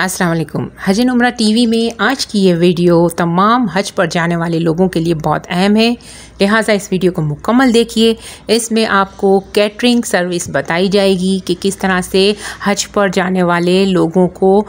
अस्सलाम वालेकुम। हज उम्र टीवी में आज की ये वीडियो तमाम हज पर जाने वाले लोगों के लिए बहुत अहम है। लिहाजा इस वीडियो को मुकम्मल देखिए। इसमें आपको कैटरिंग सर्विस बताई जाएगी कि किस तरह से हज पर जाने वाले लोगों को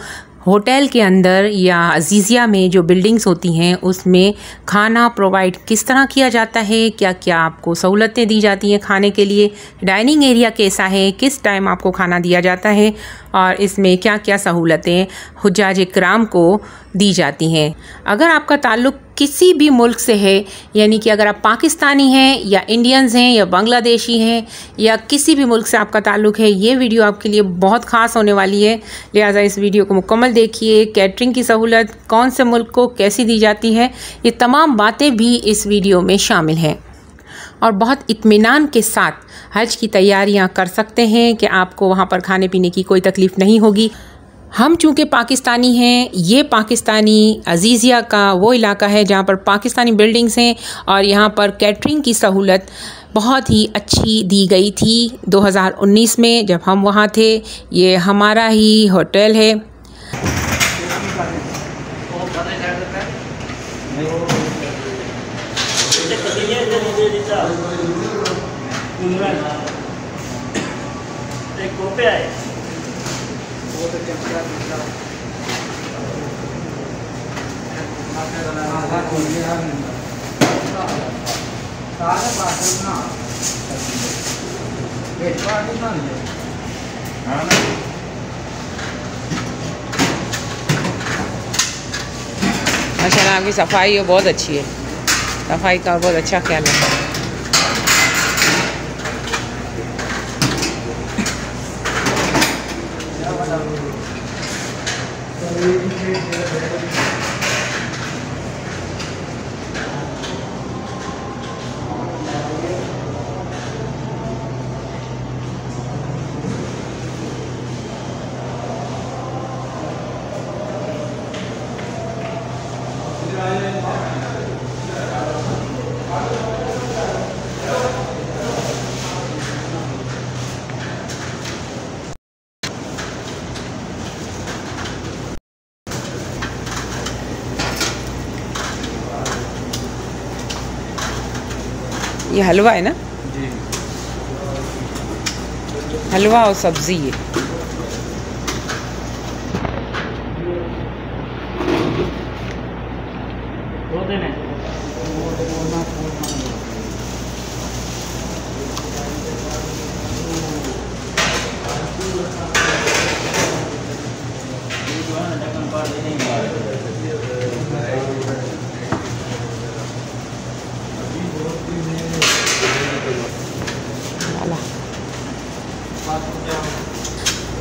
होटल के अंदर या अजीज़िया में जो बिल्डिंग्स होती हैं, उसमें खाना प्रोवाइड किस तरह किया जाता है? क्या क्या आपको सहूलतें दी जाती हैं खाने के लिए? डाइनिंग एरिया कैसा है? किस टाइम आपको खाना दिया जाता है? और इसमें क्या क्या सहूलतें हजाज कराम को दी जाती हैं। अगर आपका ताल्लुक़ किसी भी मुल्क से है, यानी कि अगर आप पाकिस्तानी हैं या इंडियंस हैं या बांग्लादेशी हैं या किसी भी मुल्क से आपका ताल्लुक़ है, ये वीडियो आपके लिए बहुत ख़ास होने वाली है। लिहाजा इस वीडियो को मुकम्मल देखिए, कैटरिंग की सहूलत, कौन से मुल्क को कैसी दी जाती है, ये तमाम बातें भी इस वीडियो में शामिल हैं। और बहुत इत्मीनान के साथ हज की तैयारियाँ कर सकते हैं कि आपको वहाँ पर खाने पीने की कोई तकलीफ़ नहीं होगी। हम चूँकि पाकिस्तानी हैं, ये पाकिस्तानी अजीज़िया का वो इलाका है जहाँ पर पाकिस्तानी बिल्डिंग्स हैं और यहाँ पर कैटरिंग की सहूलत बहुत ही अच्छी दी गई थी 2019 में, जब हम वहाँ थे। ये हमारा ही होटल है। माशा आपकी सफ़ाई बहुत अच्छी है। सफ़ाई का बहुत अच्छा ख्याल है ये हलवा है ना? हलवा और सब्ज़ी है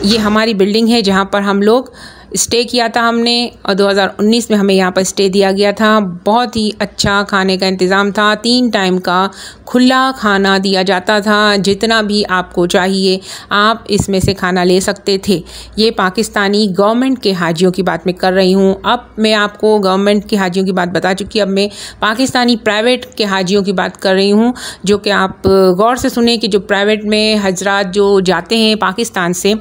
ये हमारी बिल्डिंग है जहाँ पर हम लोग स्टे किया था हमने और 2019 में हमें यहाँ पर स्टे दिया गया था। बहुत ही अच्छा खाने का इंतज़ाम था। तीन टाइम का खुला खाना दिया जाता था, जितना भी आपको चाहिए, आप इसमें से खाना ले सकते थे। ये पाकिस्तानी गवर्नमेंट के हाजियों की बात मैं कर रही हूँ। अब मैं आपको गवर्नमेंट के हाजियों की बात बता चुकी अब मैं पाकिस्तानी प्राइवेट के हाजियों की बात कर रही हूँ, जो कि आप गौर से सुने कि जो प्राइवेट में हजरात जो जाते हैं पाकिस्तान से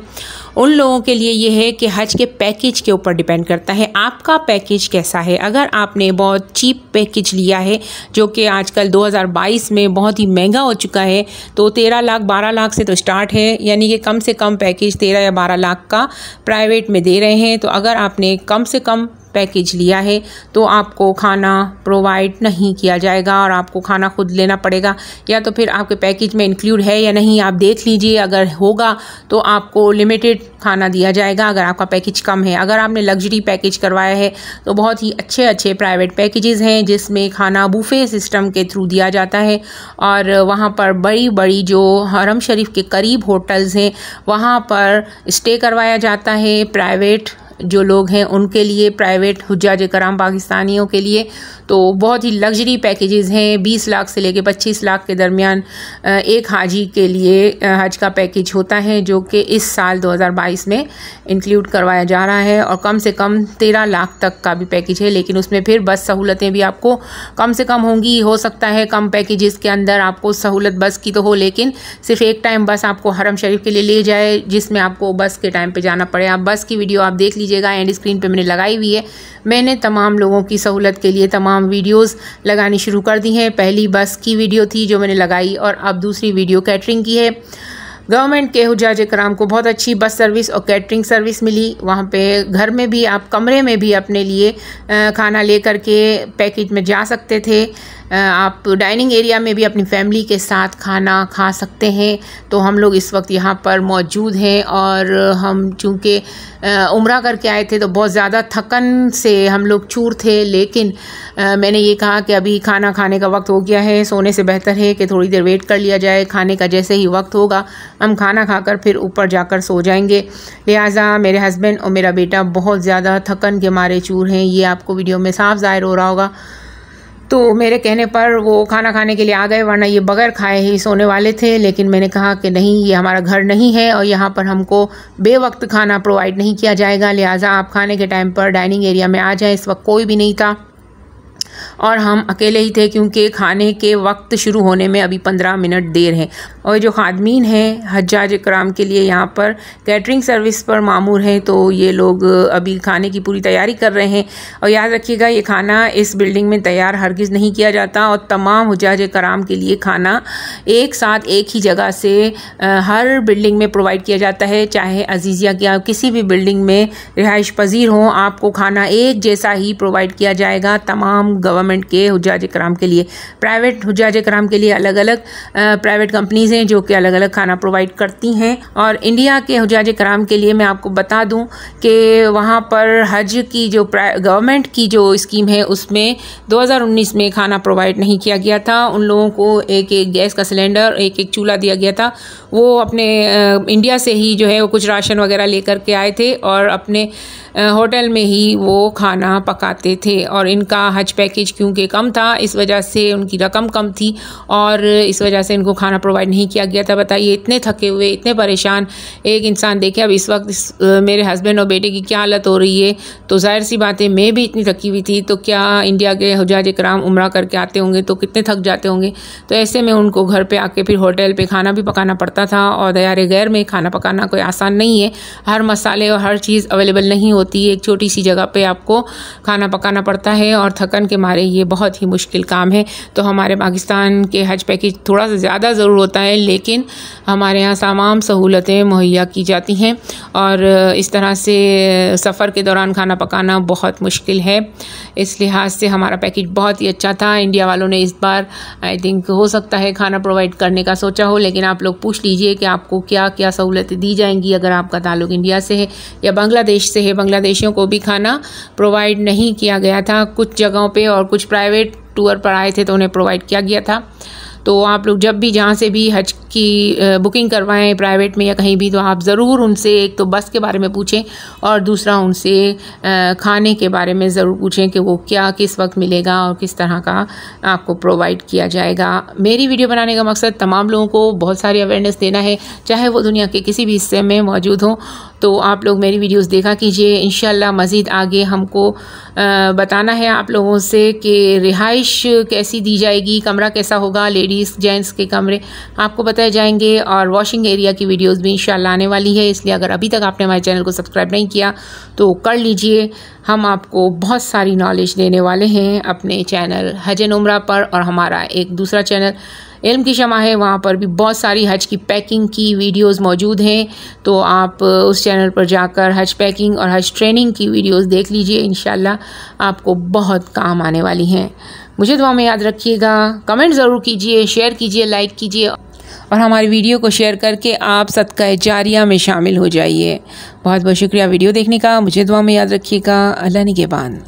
उन लोगों के लिए यह है कि हज के पैकेज के ऊपर डिपेंड करता है। आपका पैकेज कैसा है? अगर आपने बहुत चीप पैकेज लिया है, जो कि आजकल 2022 में बहुत ही महँगा हो चुका है तो तेरह लाख, बारह लाख से तो स्टार्ट है। यानी कि कम से कम पैकेज तेरह या बारह लाख का प्राइवेट में दे रहे हैं। तो अगर आपने कम से कम पैकेज लिया है तो आपको खाना प्रोवाइड नहीं किया जाएगा और आपको खाना खुद लेना पड़ेगा। या तो फिर आपके पैकेज में इंक्लूड है या नहीं, आप देख लीजिए, अगर होगा तो आपको लिमिटेड खाना दिया जाएगा, अगर आपका पैकेज कम है। अगर आपने लग्जरी पैकेज करवाया है तो बहुत ही अच्छे अच्छे प्राइवेट पैकेजेस हैं, जिसमें खाना बुफे सिस्टम के थ्रू दिया जाता है। और वहाँ पर बड़ी बड़ी जो हरम शरीफ के करीब होटल्स हैं, वहाँ पर स्टे करवाया जाता है प्राइवेट जो लोग हैं, उनके लिए प्राइवेट हजाज कराम पाकिस्तानियों के लिए तो बहुत ही लग्जरी पैकेजेस हैं। बीस लाख से लेके पच्चीस लाख के दरमियान एक हाजी के लिए हज का पैकेज होता है, जो कि इस साल 2022 में इंक्लूड करवाया जा रहा है। और कम से कम तेरह लाख तक का भी पैकेज है, लेकिन उसमें फिर बस सहूलतें भी आपको कम से कम होंगी। हो सकता है कम पैकेजेस के अंदर आपको सहूलत बस की तो हो, लेकिन सिर्फ़ एक टाइम बस आपको हरम शरीफ के लिए ले जाए, जिसमें आपको बस के टाइम पर जाना पड़े। आप बस की वीडियो आप देख लीजिए। लीजिएगा एंड स्क्रीन पे मैंने लगाई हुई है। मैंने तमाम लोगों की सहूलत के लिए तमाम वीडियोस लगानी शुरू कर दी हैं। पहली बस की वीडियो थी जो मैंने लगाई और अब दूसरी वीडियो कैटरिंग की है। गवर्नमेंट के हजाज कराम को बहुत अच्छी बस सर्विस और कैटरिंग सर्विस मिली। वहाँ पे घर में भी आप कमरे में भी अपने लिए खाना ले करके पैकेज में जा सकते थे। आप डाइनिंग एरिया में भी अपनी फैमिली के साथ खाना खा सकते हैं। तो हम लोग इस वक्त यहाँ पर मौजूद हैं और हम चूँकि उम्र करके आए थे तो बहुत ज़्यादा थकन से हम लोग चूर थे, लेकिन मैंने ये कहा कि अभी खाना खाने का वक्त हो गया है, सोने से बेहतर है कि थोड़ी देर वेट कर लिया जाए, खाने का जैसे ही वक्त होगा, हम खाना खाकर फिर ऊपर जाकर सो जाएँगे। लिहाजा मेरे हस्बैंड और मेरा बेटा बहुत ज़्यादा थकन के मारे चूर हैं, ये आपको वीडियो में साफ़ ज़ाहिर हो रहा होगा। तो मेरे कहने पर वो खाना खाने के लिए आ गए, वरना ये बगैर खाए ही सोने वाले थे। लेकिन मैंने कहा कि नहीं, ये हमारा घर नहीं है और यहाँ पर हमको बेवक्त खाना प्रोवाइड नहीं किया जाएगा। लिहाजा आप खाने के टाइम पर डाइनिंग एरिया में आ जाएँ। इस वक्त कोई भी नहीं था। और हम अकेले ही थे क्योंकि खाने के वक्त शुरू होने में अभी पंद्रह मिनट देर है। और जो खादमीन हैं हजाज कराम के लिए यहाँ पर कैटरिंग सर्विस पर मामूर हैं तो ये लोग अभी खाने की पूरी तैयारी कर रहे हैं। और याद रखिएगा, ये खाना इस बिल्डिंग में तैयार हरगिज़ नहीं किया जाता और तमाम हजाज कराम के लिए खाना एक साथ एक ही जगह से हर बिल्डिंग में प्रोवाइड किया जाता है। चाहे अजीज़िया की किसी भी बिल्डिंग में रिहाइश पजीर हों, आपको खाना एक जैसा ही प्रोवाइड किया जाएगा। तमाम गवर्नमेंट के हजाज कराम के लिए, प्राइवेट हजाज कराम के लिए अलग अलग प्राइवेट कंपनीज़ हैं जो कि अलग अलग खाना प्रोवाइड करती हैं। और इंडिया के हजाज कराम के लिए मैं आपको बता दूँ कि वहाँ पर हज की जो गवर्नमेंट की जो स्कीम है, उसमें 2019 में खाना प्रोवाइड नहीं किया गया था। उन लोगों को एक एक गैस का सिलेंडर एक एक चूल्हा दिया गया था। वो अपने इंडिया से ही जो है वो कुछ राशन वगैरह लेकर के आए थे और अपने होटल में ही वो खाना पकाते थे और इनका हज पैकेज क्योंकि कम था? इस वजह से उनकी रकम कम थी और इस वजह से इनको खाना प्रोवाइड नहीं किया गया था। बताइए इतने थके हुए इतने परेशान एक इंसान देखे अब इस वक्त इस, मेरे हस्बैंड और बेटे की क्या हालत हो रही है? तो ज़ाहिर सी बात है मैं भी इतनी थकी हुई थी तो क्या इंडिया के हजाज कराम उम्र करके आते होंगे? तो कितने थक जाते होंगे? तो ऐसे में उनको घर पर आके फिर होटल पर खाना भी पकाना पड़ता था और दयार गैर में खाना पकाना कोई आसान नहीं है। हर मसाले और हर चीज़ अवेलेबल नहीं होती एक छोटी सी जगह पर आपको खाना पकाना पड़ता है और थकन के मारे ये बहुत ही मुश्किल काम है। तो हमारे पाकिस्तान के हज पैकेज थोड़ा सा ज़्यादा ज़रूर होता है, लेकिन हमारे यहाँ तमाम सहूलतें मुहैया की जाती हैं और इस तरह से सफ़र के दौरान खाना पकाना बहुत मुश्किल है। इस लिहाज से हमारा पैकेज बहुत ही अच्छा था। इंडिया वालों ने इस बार आई थिंक हो सकता है खाना प्रोवाइड करने का सोचा हो, लेकिन आप लोग पूछ लीजिए कि आपको क्या क्या सहूलतें दी जाएँगी अगर आपका ताल्लुक इंडिया से है या बांग्लादेश से है। बांग्लादेशियों को भी खाना प्रोवाइड नहीं किया गया था। कुछ जगहों पर और कुछ प्राइवेट टूर पर आए थे तो उन्हें प्रोवाइड किया गया था। तो आप लोग जब भी जहाँ से भी हज की बुकिंग करवाएँ प्राइवेट में या कहीं भी तो आप ज़रूर उनसे एक तो बस के बारे में पूछें और दूसरा उनसे खाने के बारे में ज़रूर पूछें कि वो क्या, किस वक्त मिलेगा और किस तरह का आपको प्रोवाइड किया जाएगा। मेरी वीडियो बनाने का मकसद तमाम लोगों को बहुत सारी अवेयरनेस देना है, चाहे वो दुनिया के किसी भी हिस्से में मौजूद हों तो आप लोग मेरी वीडियोस देखा कीजिए। इन मज़ीद आगे हमको बताना है आप लोगों से कि रिहाइश कैसी दी जाएगी, कमरा कैसा होगा, लेडीज़, जेंट्स के कमरे, आपको बताए जाएँगे। और वॉशिंग एरिया की वीडियोस भी इंशाल्लाह आने वाली है, इसलिए अगर अभी तक आपने हमारे चैनल को सब्सक्राइब नहीं किया तो कर लीजिए। हम आपको बहुत सारी नॉलेज देने वाले हैं अपने चैनल हजन उम्र पर और हमारा एक दूसरा चैनल इल्म की शमा है, वहाँ पर भी बहुत सारी हज की पैकिंग की वीडियोस मौजूद हैं। तो आप उस चैनल पर जाकर हज पैकिंग और हज ट्रेनिंग की वीडियोस देख लीजिए इन आपको बहुत काम आने वाली हैं। मुझे दुआ में याद रखिएगा कमेंट ज़रूर कीजिए शेयर कीजिए लाइक कीजिए और हमारी वीडियो को शेयर करके आप सदका जारिया में शामिल हो जाइए। बहुत बहुत शुक्रिया वीडियो देखने का। मुझे दुआ में याद रखिएगा। अल्लाह निगेबान।